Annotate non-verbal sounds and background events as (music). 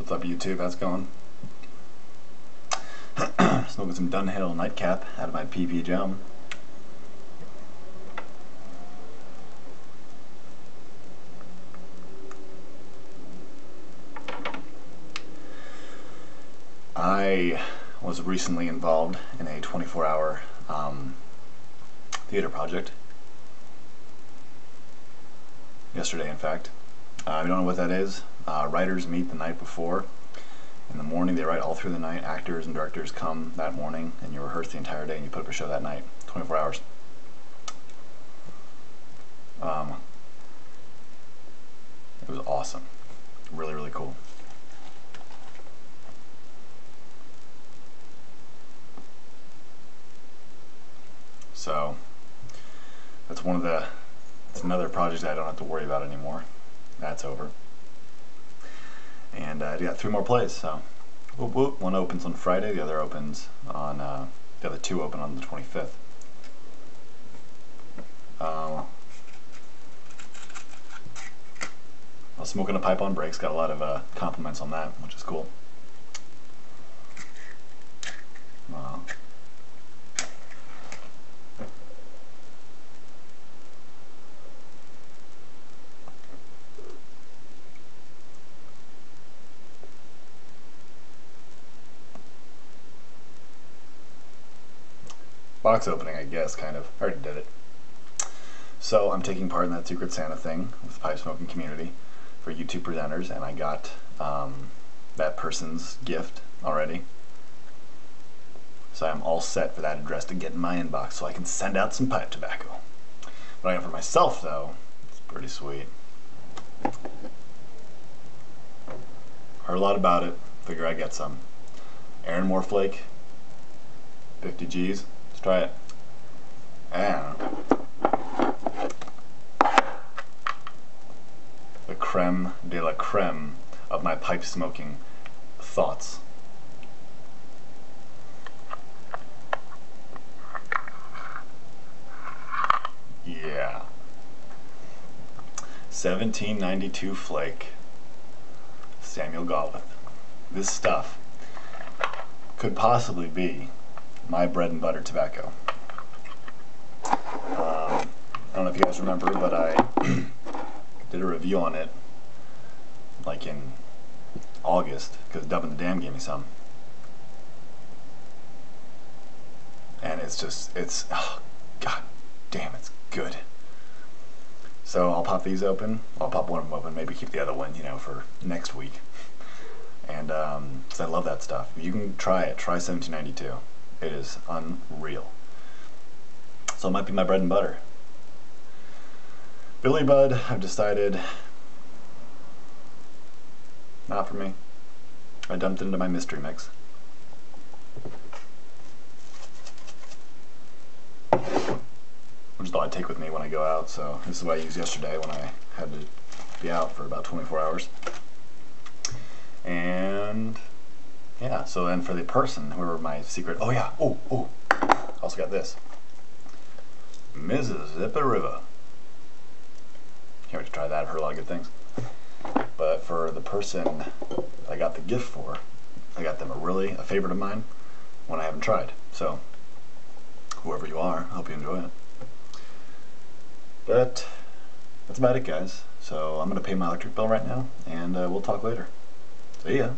What's up YouTube? How's it going? (clears throat) Smoking some Dunhill nightcap out of my PP gem. I was recently involved in a 24 hour um, theater project. Yesterday, in fact. Uh, you don't know what that is, uh, writers meet the night before. In the morning, they write all through the night. Actors and directors come that morning, and you rehearse the entire day, and you put up a show that night, 24 hours. Um, it was awesome. Really, really cool. So, that's one of the, it's another project I don't have to worry about anymore. That's over. And uh, I got three more plays, so whoop, whoop. one opens on Friday, the other opens on, uh, the other two open on the 25th. Um, I was smoking a pipe on breaks, got a lot of uh, compliments on that, which is cool. Uh, box opening, I guess, kind of. I already did it. So I'm taking part in that Secret Santa thing with the pipe smoking community for YouTube presenters, and I got um, that person's gift already. So I'm all set for that address to get in my inbox so I can send out some pipe tobacco. What I got for myself, though, it's pretty sweet. Heard a lot about it. Figure I get some. Erinmore Flake, 50 G's. Let's try it. And the creme de la creme of my pipe smoking thoughts. Yeah. 1792 flake. Samuel Gawith. This stuff could possibly be my bread and butter tobacco. Um, I don't know if you guys remember, but I (clears throat) did a review on it like in August because Dub and the Dam gave me some. And it's just, it's, oh, god damn, it's good. So I'll pop these open. I'll pop one of them open, maybe keep the other one, you know, for next week. And, um, cause I love that stuff. You can try it. Try 1792. It is unreal. So it might be my bread and butter. Billy Budd, I've decided not for me. I dumped it into my mystery mix. Which is all I take with me when I go out, so this is what I used yesterday when I had to be out for about 24 hours. And yeah, so then for the person, whoever my secret, oh yeah, oh, oh, also got this. Mississippi River. Can't wait to try that, I've heard a lot of good things. But for the person I got the gift for, I got them a really, a favorite of mine, one I haven't tried. So, whoever you are, I hope you enjoy it. But, that's about it guys. So I'm going to pay my electric bill right now, and uh, we'll talk later. See ya.